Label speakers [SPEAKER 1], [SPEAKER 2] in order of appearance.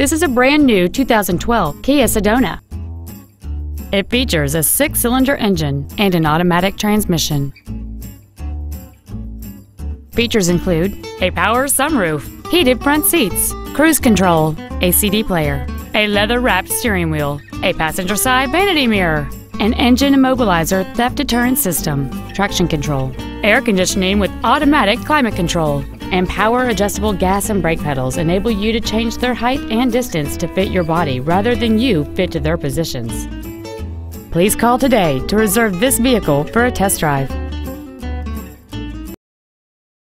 [SPEAKER 1] This is a brand new 2012 Kia Sedona. It features a six-cylinder engine and an automatic transmission. Features include a power sunroof, heated front seats, cruise control, a CD player, a leather-wrapped steering wheel, a passenger side vanity mirror, an engine immobilizer theft deterrent system, traction control, air conditioning with automatic climate control, and power adjustable gas and brake pedals enable you to change their height and distance to fit your body rather than you fit to their positions. Please call today to reserve this vehicle for a test drive.